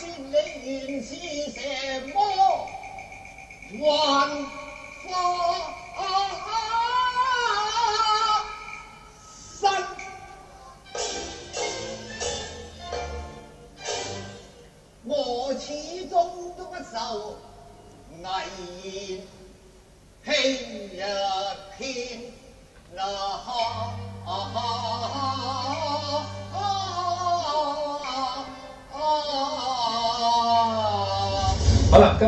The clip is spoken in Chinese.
他今来原是什么？万法身。我始终都不受危言轻一天那好 Hola.